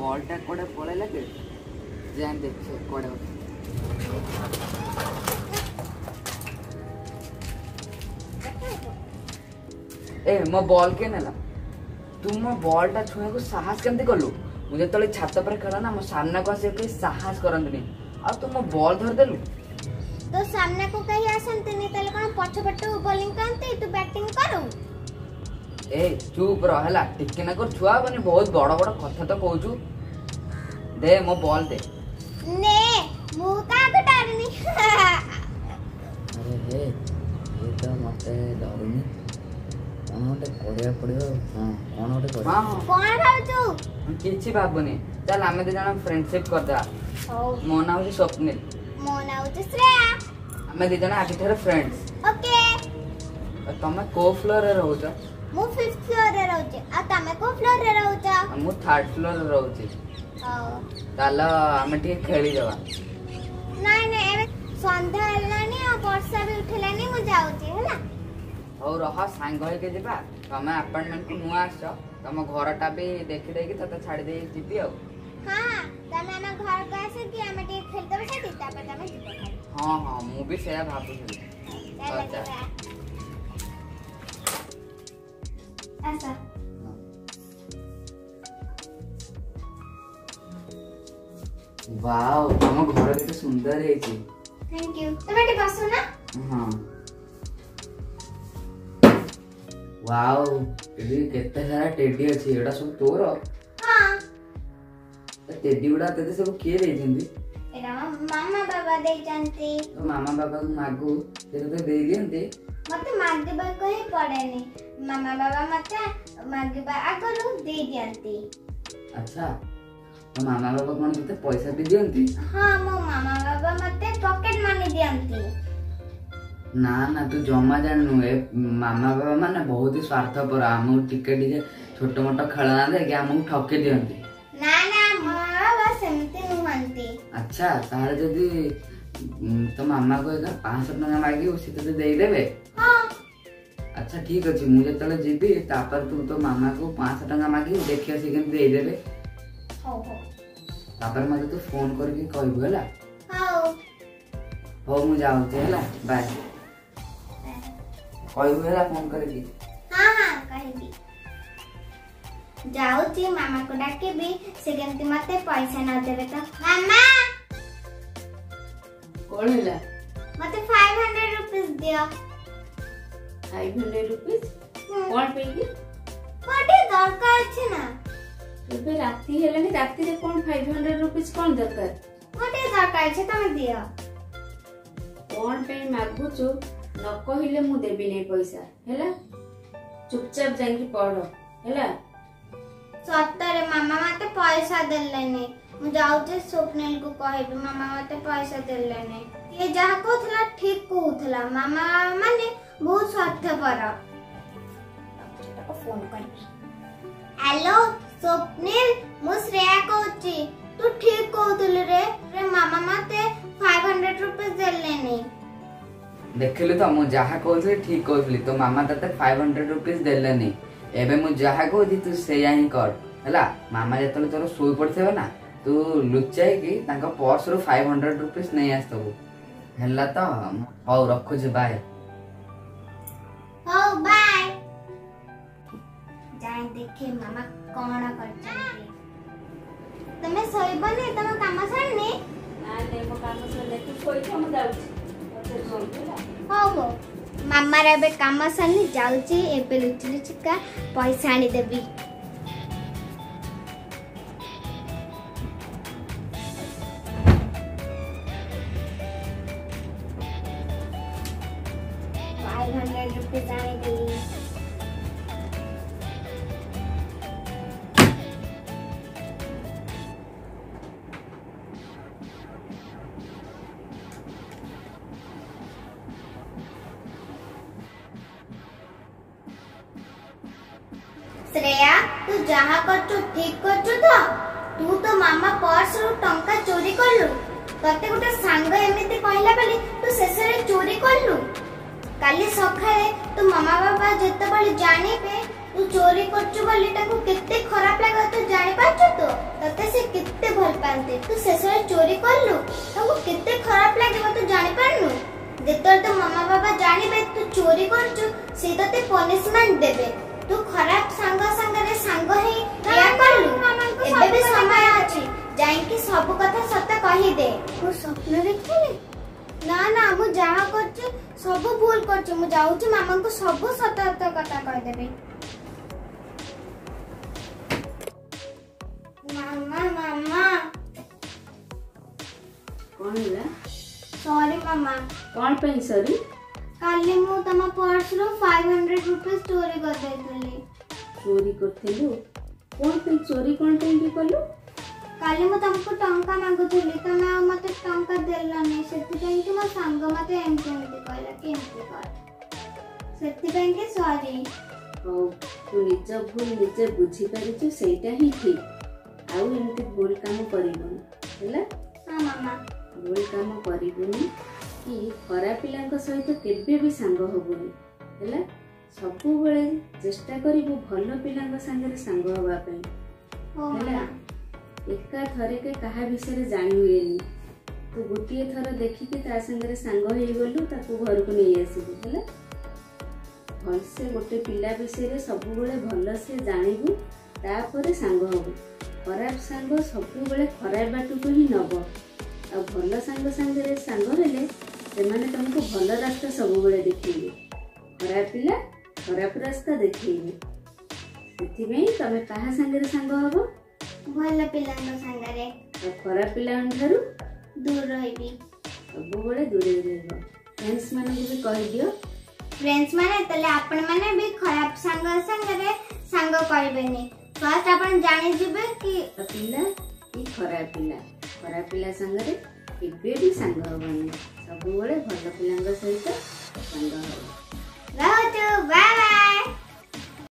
বলটা করে পড়ে লাগে জ্যান দেখছে করে ए म बॉल के नेला तुम म बॉलटा छुए को साहस केमते कलु मुझे तले छात पर खड़ा ना म सामना को आसे के साहस करंतनी आ तुम म बॉल धर देलु तो सामना को कही आसंतनी तले कोन पछ पट बॉलिंग करते तू बैटिंग करू ଏ ଚୁପ୍ ରହ ହେଲା ଟିକେ ନା କର ଛୁଆ ମାନେ ବହୁତ ବଡ଼ ବଡ଼ କଥା ତ କହୁଛୁ ଦେ ମୋ ବଲ୍ ଦେ ନେ ମୁଁ କାହାକୁ ଡରୁନି ଆରେ ହେ ଏ ତ ମତେ ଡରୁନି କ'ଣ ଗୋଟେ କରିବାକୁ ପଡ଼ିବ ହଁ କ'ଣ ଗୋଟେ କରିବ ହଁ କ'ଣ ଭାବୁଛୁ କିଛି ଭାବୁନି ଚାଲ ଆମେ ଦି ଜଣ ଫ୍ରେଣ୍ଡସିପ୍ କରିଦେବା ମୋ ନାଁ ହେଉଛି ସ୍ୱପ୍ନିଲ ମୋ ନାଁ ହେଉଛି ଶ୍ରେୟା ଆମେ ଦି ଜଣ ଆଜିଠାରୁ ଫ୍ରେଣ୍ଡସ୍ ଓକେ ତମେ କୋଉ ଫ୍ଲୋରରେ ରହୁଛ ମୁଁ ଫିଫ୍ଥ ଫ୍ଲୋରରେ ରହୁଛି ଆଉ ତମେ କୋଉ ଫ୍ଲୋରରେ ରହୁଛ ମୁଁ ଥାର୍ଡ ଫ୍ଲୋରରେ ରହୁଛି ତାହେଲେ ଆମେ ଟିକେ ଖେଳିଦେବା ନାଇଁ ନାଇଁ ଏବେ ସନ୍ଧ୍ୟା ହେଲାଣି ଆଉ ବର୍ଷା ବି ଉଠିଲାନି ମୁଁ ଯାଉଛି ହେଲା ହଉ ରହ ସାଙ୍ଗ ହେଇକି ଯିବା ତମେ ଆପାର୍ଟମେଣ୍ଟକୁ ନୂଆ ଆସିଛ ତମ ଘରଟା ବି ଦେଖିଦେଇକି ତତେ ଛାଡ଼ିଦେଇ ଯିବି ଆଉ ହଁ ତମେ ଆମ ଘରକୁ ଆସିକି ଆମେ ଟିକେ ଖେଳିଦେବା ସେଠି ତାପରେ ତମେ ଯିବ ହଁ ହଁ ମୁଁ ବି ସେୟା ଭାବୁଥିଲି ऐसा वाओ तुम घर केते सुंदर है जी थैंक यू तुम एटे बसो ना हां वाओ एडी कितने सारा टेडी अछि एडा सब तोर हां तो टेडी उडा तेते तो सब के दे जंदी एडा मामा बाबा दे जंती तो मामा बाबा को मागू तेरे को तो दे दियंती मते मागबा को कोई पड़े नहीं मम्मा बाबा मक्का मागे बाबा को दे दियंती अच्छा ମୋ ମାମା ବାବା କଣ ତତେ ପଇସା ବି ଦିଅନ୍ତି ହଁ ମୋ ମାମା ବାବା ମତେ ପକେଟ ମନି ଦିଅନ୍ତି ନା ନା ତୁ ଜମା ଜାଣିନୁ ଏ ମାମା ବାବା ମାନେ ବହୁତ ସ୍ୱାର୍ଥପର ଆମକୁ ଟିକେ ଟିକେ ଛୋଟ ମୋଟ ଖେଳନା ଦେଇକି ଆମକୁ ଠକି ଦିଅନ୍ତି ନା ନା ମୋ ବାବା ସେମିତି ନୁହନ୍ତି ଆଚ୍ଛା ତାହେଲେ ଯଦି ତୋ ମାମାକୁ ଏକା ପାଞ୍ଚଶହ ଟଙ୍କା ମାଗିବୁ ସେ ତତେ ଦେଇଦେବେ আচ্ছা ঠিক আছে মু যেতলে যিবি তারপর তুমি তো মামা কো 500 টাকা মাগি দেখি সে কেন দেই দেবে হও হও তারপর মতে তো ফোন করিকি কইবো হেলা হও হও মু যাওতে হেলা বাই কইবো হেলা ফোন করিকি হ্যাঁ হ্যাঁ কইবি যাওছি মামা কো ডাকিবি সে কেনতি মতে পয়সা না দেবে তো মামা কোন হেলা মতে 500 রুপিস দিও ఫైవ్ హండ్రెడ్ రూపీస్ କ'ଣ ପାଇଁକି ମୋତେ ଦରକାର ଅଛି ନା ଏବେ ରାତି ହେଲାଣି ରାତିରେ କ'ଣ ଫାଇଭ୍ ହଣ୍ଡ୍ରେଡ୍ ରୁପିଜ୍ କ'ଣ ଦରକାର ମୋତେ ଦରକାର ଅଛି ତମେ ଦିଅ କ'ଣ ପାଇଁ ମାଗୁଛୁ ନ କହିଲେ ମୁଁ ଦେବିନି ପଇସା ହେଲା ଚୁପଚାପ ଯାଇକି ପଢ ହେଲା ସତରେ ମାମା ମତେ ପଇସା ଦେଲେନି ମୁଁ ଯାଉଛି ସ୍ୱପ୍ନିଲକୁ କହିବି ମାମା ମତେ ପଇସା ଦେଲେନି ଇଏ ଯାହା କହୁଥିଲା ଠିକ କହୁଥିଲା ମାମା ମାନେ बहुत स्वाद था परा तो फोन कर हेलो स्वप्निल ମୁଁ ଶ୍ରେୟା କହୁଛି ତୁ ଠିକ କହୁଥିଲୁ ରେ ମାମା ମତେ 500 ରୁପିସ ଦେଲେନି ଦେଖିଲୁ ତ ମୁଁ ଯାହା କହୁଥିଲି ଠିକ କହୁଥିଲି ତୋ ମାମା ତତେ 500 ରୁପିସ ଦେଲେନି ଏବେ ମୁଁ ଯାହା କହୁଛି ତୁ ସେଇଆ ହିଁ କର ହେଲା ମାମା ଯେତେବେଳେ ତୋର ଶୋଇ ପଡ଼ିଥିବ ନା ତୁ ଲୁଚାଇକି ତାଙ୍କ ପର୍ସରୁ 500 ରୁପିସ ନେଇ ଆସିଥିବୁ ହେଲା ତ ହଉ ରଖୁଛି ବାଏ ହଉ ବାଏ ଯାଇ ଦେଖେ ମାମା କଣ କରିଛନ୍ତି ତମେ ଶୋଇବନି ତମ କାମ ସରିନି ହଉ ହଉ ମାମାର ଏବେ କାମ ସରିନି ଯାଉଛି ଏବେ ଲୁଚି ଲୁଚିକା ପଇସା ଆଣିଦେବି anxiety. শ্রেয়া তু যাহা করছু ঠিক করছু তো তু তো মামা পর্স রু টঙ্কা চোরি করলু তোতে গোটে সাঙ্গ এমিতি কহিলা বলি তু শেষে চোরি করলু କାଲି ସକାଳେ ତୋ ମାମା ବାବା ଯେତେବେଳେ ଜାଣିବେ ତୁ ଚୋରି କରୁଛୁ ବୋଲି ତାକୁ କେତେ ଖରାପ ଲାଗେ ତୁ ଜାଣିପାରୁଛୁ ତ ତତେ ସେ କେତେ ଭଲ ପାଆନ୍ତି ତୁ ଶେଷରେ ଚୋରି କଲୁ ତାକୁ କେତେ ଖରାପ ଲାଗିବ ତୁ ଜାଣିପାରୁନୁ ଯେତେବେଳେ ତୋ ମାମା ବାବା ଜାଣିବେ ତୁ ଚୋରି କରୁଛୁ ସେ ତତେ ପନିଶମେଣ୍ଟ ଦେବେ ତୁ ଖରାପ ସାଙ୍ଗ ସାଙ୍ଗରେ ସାଙ୍ଗ ହେଇ ଠିଆ କଲୁ ଏବେ ବି ସମୟ ଅଛି ଯାଇକି ସବୁ କଥା ସତ କହିଦେ ମୁଁ ସ୍ୱପ୍ନ ଦେଖିଲି ନା ନା ମୁଁ ଯାହା କରୁଛି ସବୁ ଭୁଲ କରୁଛି ମୁଁ ଯାଉଛି ମାମାଙ୍କୁ ସବୁ ସତର୍କ କଥା କହିଦେବି କାଲି ମୁଁ ତମ ପର୍ସ ରୁ ଫାଇଭ ହଣ୍ଡ୍ରେଡ ରୁପିଜ ଚୋରି କରିଦେଇଥିଲି ଚୋରି କରିଥିଲୁ କଣ ପାଇଁ ଚୋରି କଣ ପାଇଁ କଲୁ ಕಾಲಿಮು ತಮಕು ಟೊಂಕ ನಗುತ್ತಿರಲಿ ತಮೆ ಮತ್ತೆ ಟೊಂಕ ದೇಲ್ಲನೆ ସେଥିପାଇଁକି ମୋ ସାଙ୍ଗ ମୋତେ ଏମିତି ଏମିତି କହିଲା କି ଏମିତି କର ସେଥିପାଇଁକି ସରି ହଉ ତୁ ନିଜ ଭୁଲ ନିଜେ ବୁଝିପାରିଛୁ ସେଇଟା ହିଁ ଠିକ୍ ଆଉ ଏମିତି ଭୁଲ କାମ କରିବୁନି ହେଲା ହଁ ମାମା ଭୁଲ କାମ କରିବୁନି କି ଖରାପ ପିଲାଙ୍କ ସହିତ କେବେ ବି ସାଙ୍ଗ ହେବୁନି ହେଲା ସବୁବେଳେ ଚେଷ୍ଟା କରିବୁ ଭଲ ପିଲାଙ୍କ ସାଙ୍ଗରେ ସାଙ୍ଗ ହେବା ପାଇଁ ହେଲା ଏକା ଥରେ କେ କାହା ବିଷୟରେ ଜାଣିହୁଏନି ତୁ ଗୋଟିଏ ଥର ଦେଖିକି ତା ସାଙ୍ଗରେ ସାଙ୍ଗ ହେଇଗଲୁ ତାକୁ ଘରକୁ ନେଇ ଆସିବୁ ହେଲା ଭଲସେ ଗୋଟେ ପିଲା ବିଷୟରେ ସବୁବେଳେ ଭଲସେ ଜାଣିବୁ ତାପରେ ସାଙ୍ଗ ହବୁ ଖରାପ ସାଙ୍ଗ ସବୁବେଳେ ଖରାପ ବାଟକୁ ହିଁ ନେବ ଆଉ ଭଲ ସାଙ୍ଗ ସାଙ୍ଗରେ ସାଙ୍ଗ ହେଲେ ସେମାନେ ତୁମକୁ ଭଲ ରାସ୍ତା ସବୁବେଳେ ଦେଖେଇବେ ଖରାପ ପିଲା ଖରାପ ରାସ୍ତା ଦେଖେଇବେ ସେଥିପାଇଁ ତୁମେ କାହା ସାଙ୍ଗରେ ସାଙ୍ଗ ହେବ ଭଲ ପିଲାଙ୍କ ସାଙ୍ଗରେ ଆଉ ଖରାପ ପିଲାଙ୍କ ଠାରୁ ଦୂର ରହିବି ସବୁବେଳେ ଦୂରେଇ ରହିବ ଫ୍ରେଣ୍ଡସ୍ ମାନଙ୍କୁ ବି କହିଦିଅ ଫ୍ରେଣ୍ଡସ୍ ମାନେ ତାହେଲେ ଆପଣମାନେ ବି ଖରାପ ସାଙ୍ଗ ସାଙ୍ଗରେ ସାଙ୍ଗ କରିବେନି ଫାର୍ଷ୍ଟ ଆପଣ ଜାଣିଯିବେ କି ପିଲା କି ଖରାପ ପିଲା ଖରାପ ପିଲା ସାଙ୍ଗରେ କେବେ ବି ସାଙ୍ଗ ହେବନି ସବୁବେଳେ ଭଲ ପିଲାଙ୍କ ସହିତ ସାଙ୍ଗ ହେବ ରହୁଛୁ ବାଏ ବାଏ